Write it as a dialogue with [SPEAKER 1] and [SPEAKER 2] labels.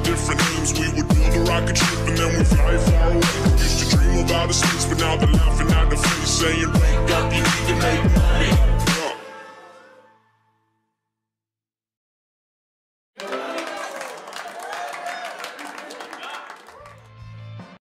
[SPEAKER 1] different names. We would build a rocket ship and then we'd fly far away. Used to dream of outer